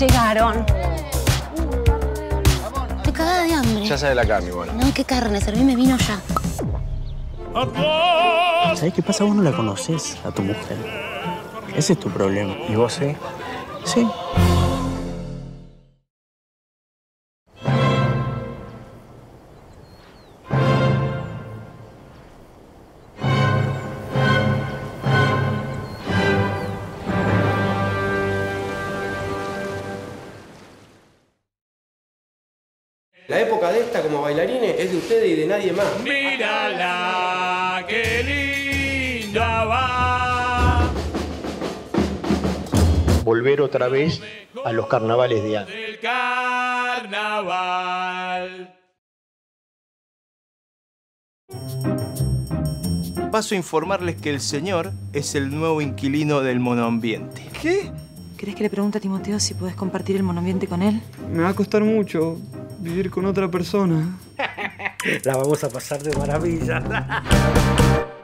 Llegaron. Estoy cagada de hambre. Ya sabe la carne, bueno. No, qué carne, servime vino ya. ¿Sabes qué pasa? Vos no la conoces a tu mujer. Ese es tu problema. ¿Y vos sí? Sí. La época de esta como bailarines es de ustedes y de nadie más. Mírala, qué linda va. volver otra vez a los carnavales de antes. El carnaval. Paso a informarles que el señor es el nuevo inquilino del monoambiente. ¿Qué? ¿Querés que le pregunte a Timoteo si puedes compartir el monoambiente con él? Me va a costar mucho vivir con otra persona. La vamos a pasar de maravilla.